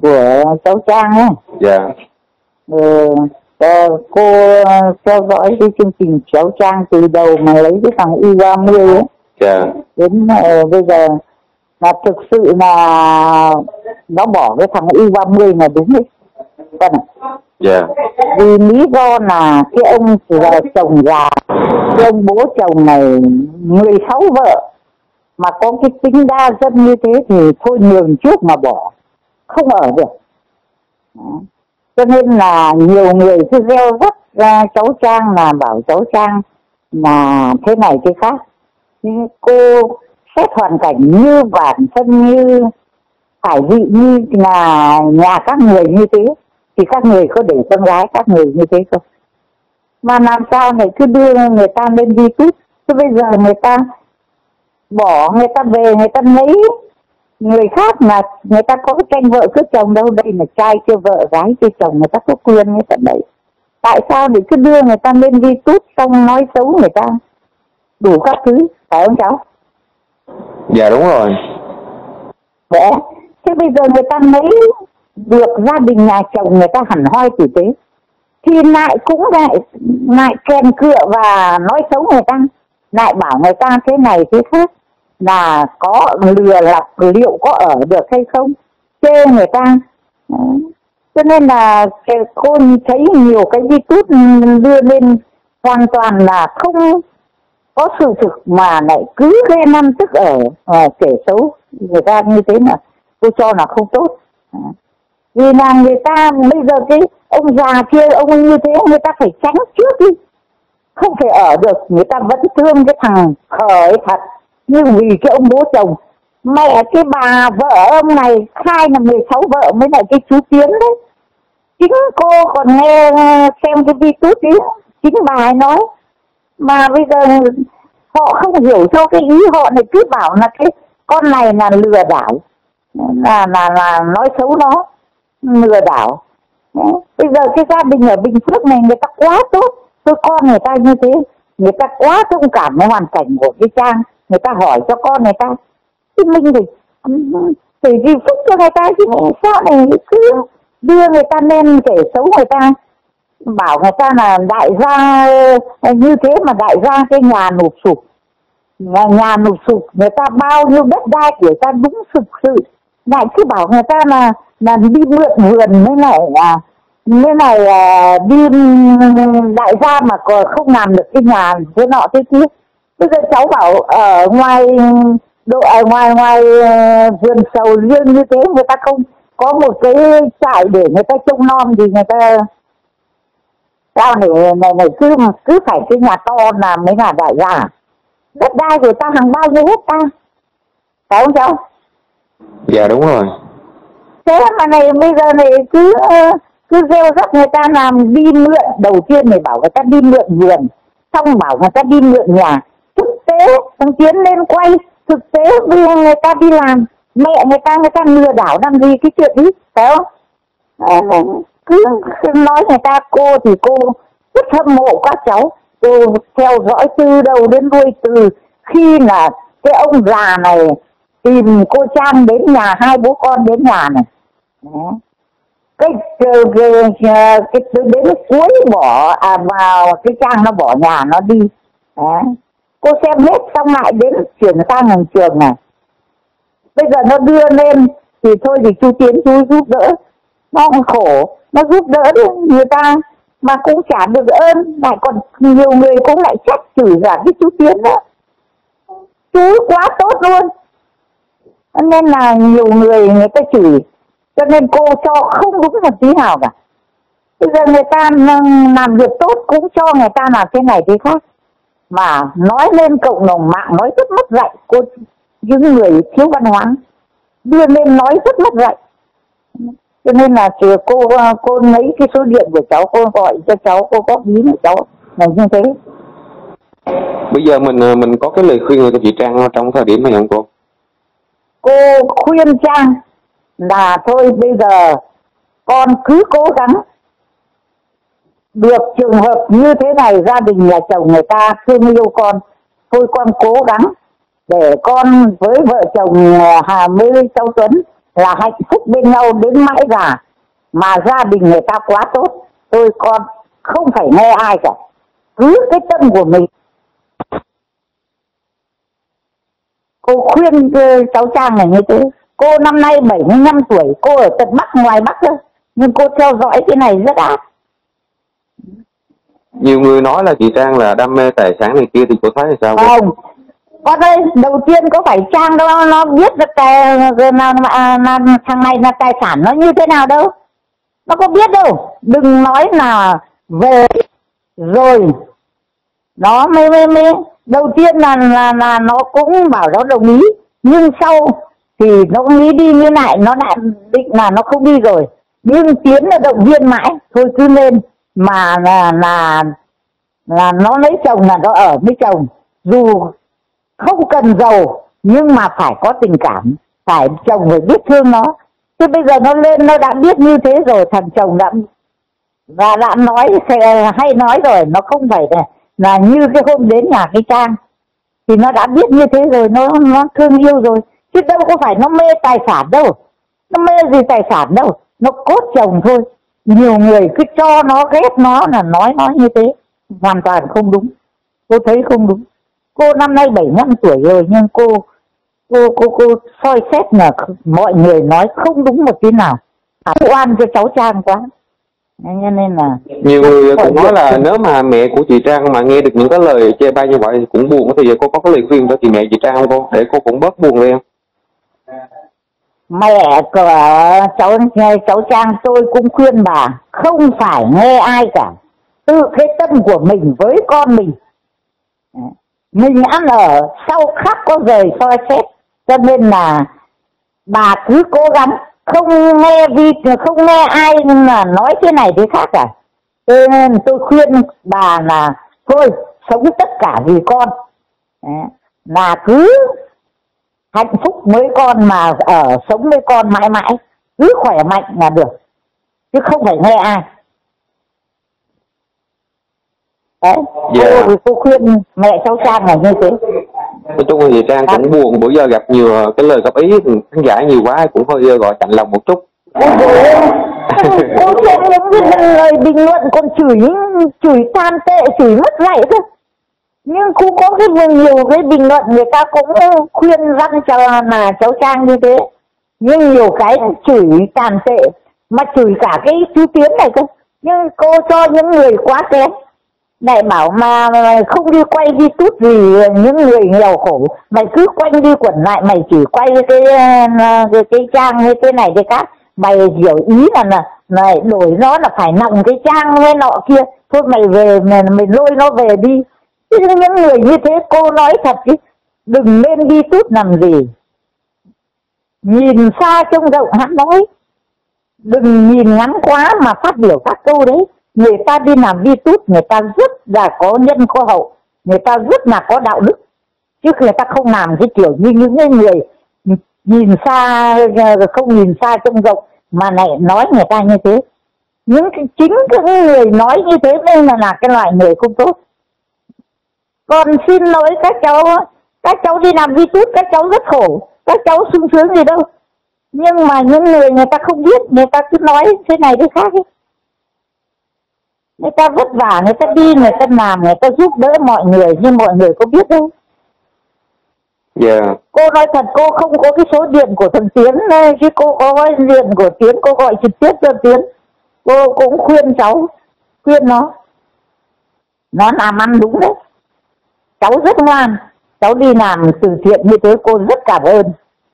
của cháu Trang ấy. dạ. Ừ, ờ, cô ờ, theo dõi cái chương trình cháu Trang từ đầu mà lấy cái thằng U30 ấy. Dạ. Đến ờ, bây giờ là thực sự là nó bỏ cái thằng U30 là đúng đấy. Vâng dạ. Vì lý do là cái ông là chồng già cái ông bố chồng này 16 vợ mà có cái tính đa dân như thế thì thôi nhường trước mà bỏ không ở được. Đó. cho nên là nhiều người cứ gieo rất ra cháu Trang là bảo cháu Trang là thế này thế khác. Nhưng cô xét hoàn cảnh như bản thân như phải vị như là nhà các người như thế, thì các người có để con gái các người như thế không? Mà làm sao này cứ đưa người ta lên đi tút chứ bây giờ người ta bỏ, người ta về, người ta lấy người khác mà người ta có cái tranh vợ cứ chồng đâu đây là trai chưa vợ gái chưa chồng người ta có quyền người ta đấy. Tại sao để cứ đưa người ta lên tút xong nói xấu người ta? Đủ các thứ phải không cháu? Dạ đúng rồi. Đấy. Thế bây giờ người ta lấy được gia đình nhà chồng người ta hẳn hoi tử tế. Thì lại cũng lại lại kèn cựa và nói xấu người ta. Lại bảo người ta thế này thế khác là có lừa lọc liệu có ở được hay không? Chê người ta. Cho nên là cái cô thấy nhiều cái youtube đưa lên hoàn toàn là không có sự thực mà lại cứ ghen năm tức ở ờ, à, kể xấu. Người ta như thế mà tôi cho là không tốt. À. vì là người ta bây giờ cái ông già kia ông như thế người ta phải tránh trước đi. Không thể ở được người ta vẫn thương cái thằng khởi thật nhưng vì cái ông bố chồng, mẹ cái bà vợ ông này khai là 16 vợ mới lại cái chú Tiến đấy. Chính cô còn nghe xem cái youtube tiến chính bà ấy nói. Mà bây giờ họ không hiểu cho cái ý họ này, cứ bảo là cái con này là lừa đảo. Là là là nói xấu nó, lừa đảo. Đấy. bây giờ cái gia đình ở bình phước này người ta quá tốt, tôi con người ta như thế, người ta quá thông cảm với hoàn cảnh của cái trang người ta hỏi cho con người ta thì mình thì thì gì phúc cho người ta chứ sao này cứ đưa người ta lên kể xấu người ta. Bảo người ta là đại gia như thế mà đại gia cái nhà nụp sụp. Nhà, nhà nụp sụp người ta bao nhiêu đất đai của người ta đúng thực sự. Lại cứ bảo người ta là là đi mượn vườn mới này à mới này à, đi đại gia mà còn không làm được cái nhà thế nọ thế kia bây giờ cháu bảo ở ngoài độ ở ngoài ngoài uh, vườn sầu riêng như thế người ta không có một cái trại để người ta trông nom thì người ta sao này này này cứ cứ phải cái nhà to là mới là đại gia đất đai của ta hàng bao nhiêu hecta phải không cháu? Dạ đúng rồi. Thế mà này bây giờ này cứ ờ, cứ gieo rắc người ta làm đi mượn đầu tiên này bảo người ta đi mượn vườn xong bảo người ta đi mượn nhà tế thằng tiến lên quay. Thực tế vì người ta đi làm mẹ người ta người ta lừa đảo làm gì cái chuyện đấy phải không? À, cứ nói người ta cô thì cô rất hâm mộ các cháu. Cô theo dõi từ đầu đến đuôi từ khi là cái ông già này tìm cô Trang đến nhà hai bố con đến nhà này. Đó. cái cái, cái, cái, cái đến cuối bỏ à vào cái Trang nó bỏ nhà nó đi. Đó cô xem hết xong lại đến chuyển sang ngành trường này. Bây giờ nó đưa lên thì thôi thì chú Tiến chú giúp đỡ. Nó cũng khổ. Nó giúp đỡ được người ta mà cũng trả được ơn. Lại còn nhiều người cũng lại trách chửi cả cái chú Tiến đó chú quá tốt luôn. Nên là nhiều người người ta chửi. Cho nên cô cho không đúng một tí nào cả. Bây giờ người ta làm việc tốt cũng cho người ta làm thế này thế khác mà nói lên cộng đồng mạng nói rất mất dạy cô những người thiếu văn hóa đưa lên nói rất mất dạy. Cho nên là chị cô cô lấy cái số điện của cháu cô gọi cho cháu cô có ý của cháu là như thế. Bây giờ mình ờ, mình có cái lời khuyên cho chị Trang trong thời điểm này không cô? Cô khuyên Trang là thôi bây giờ con cứ cố gắng được trường hợp như thế này, gia đình nhà chồng người ta thương yêu con thôi con cố gắng để con với vợ chồng ờ, Hà Mê, Châu Tuấn là hạnh phúc bên nhau đến mãi già. Mà gia đình người ta quá tốt, tôi con không phải nghe ai cả. Cứ cái tâm của mình. Cô khuyên ờ, cháu Trang này như thế. Cô năm nay 75 tuổi, cô ở tận Bắc, ngoài Bắc thôi nhưng cô theo dõi cái này rất ác nhiều người nói là chị Trang là đam mê tài sản này kia thì cô thấy là sao? Không. Có đây đầu tiên có phải Trang đâu nó biết được tài, là, là, là, thằng này là tài sản nó như thế nào đâu. Nó có biết đâu. Đừng nói là về rồi. Nó mới mới mới. Đầu tiên là là là nó cũng bảo nó đồng ý. Nhưng sau thì nó nghĩ đi như lại nó lại định là nó không đi rồi. Nhưng tiến là động viên mãi thôi cứ lên mà là là là nó lấy chồng là nó ở với chồng. Dù không cần giàu nhưng mà phải có tình cảm phải chồng phải biết thương nó. Chứ bây giờ nó lên nó đã biết như thế rồi thằng chồng đã và đã nói hay nói rồi nó không phải là, là như cái hôm đến nhà cái trang. Thì nó đã biết như thế rồi nó nó thương yêu rồi. Chứ đâu có phải nó mê tài sản đâu. Nó mê gì tài sản đâu. Nó cốt chồng thôi nhiều người cứ cho nó ghét nó là nói nó như thế. Hoàn toàn không đúng. Cô thấy không đúng. Cô năm nay 75 tuổi rồi nhưng cô cô cô cô soi xét là mọi người nói không đúng một tí nào. À, oan cho cháu Trang quá. Nên nên là nhiều người cũng nói là nếu mà mẹ của chị Trang mà nghe được những cái lời chê bai như vậy cũng buồn. Thì giờ cô có cái lời khuyên cho chị mẹ chị Trang không cô? Để cô cũng bớt buồn lên mẹ của cháu cháu Trang, tôi cũng khuyên bà không phải nghe ai cả. Tự cái tâm của mình với con mình. Mình ăn ở sau khắc có rời soi xét. Cho nên là bà cứ cố gắng không nghe vì không nghe ai mà nói thế này thế khác cả. Cho nên tôi khuyên bà là thôi, sống tất cả vì con. Là cứ hạnh phúc với con mà ở sống với con mãi mãi cứ khỏe mạnh là được chứ không phải nghe ai. Đấy yeah. cô, cô khuyên mẹ cháu trang là như thế. Nói chung thì trang cũng buồn bữa giờ gặp nhiều ờ, cái lời góp ý khán giả nhiều quá cũng hơi gọi chạnh lòng một chút. Cô xem những lời bình luận còn chửi chửi tan tệ chửi mất dạy thôi nhưng cũng có cái nhiều cái bình luận người ta cũng khuyên răn cho là cháu trang như thế. Nhưng nhiều cái chửi tàn tệ mà chửi cả cái chú tiến này cơ. Nhưng cô cho những người quá kém lại bảo mà không đi quay đi tút gì những người nghèo khổ. Mày cứ quanh đi quẩn lại mày chỉ quay cái cái, cái trang như thế này thế khác. Mày hiểu ý là là này đổi nó là phải nặng cái trang hay nọ kia. Thôi mày về mày, mày lôi nó về đi những người như thế cô nói thật chứ đừng nên đi tút làm gì. Nhìn xa trông rộng hắn nói đừng nhìn ngắn quá mà phát biểu các câu đấy. Người ta đi làm đi tút người ta rất là có nhân có hậu. Người ta rất là có đạo đức. Chứ người ta không làm cái kiểu như những người nhìn xa không nhìn xa trông rộng mà lại nói người ta như thế. Những cái, chính những người nói như thế nên là, là cái loại người không tốt còn xin lỗi các cháu các cháu đi làm vi tút các cháu rất khổ các cháu sung sướng gì đâu nhưng mà những người người ta không biết người ta cứ nói thế này thế khác ấy người ta vất vả người ta đi người ta làm người ta giúp đỡ mọi người nhưng mọi người có biết đâu Yeah. Dạ. Cô nói thật cô không có cái số điện của thằng Tiến này, chứ cô có cái điện của Tiến cô gọi trực tiếp cho Tiến. Cô cũng khuyên cháu, khuyên nó. Nó làm ăn đúng đấy. Cháu rất ngoan, cháu đi làm từ thiện như thế cô rất cảm ơn.